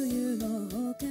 冬の丘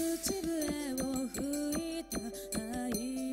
口笛を吹いた愛。